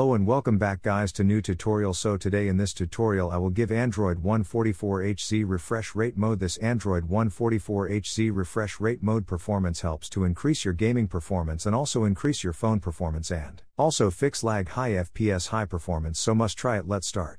Hello and welcome back guys to new tutorial. So today in this tutorial I will give Android 144HZ refresh rate mode. This Android 144HZ refresh rate mode performance helps to increase your gaming performance and also increase your phone performance and also fix lag high FPS high performance. So must try it. Let's start.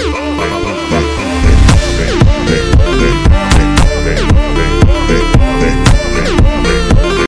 Oh!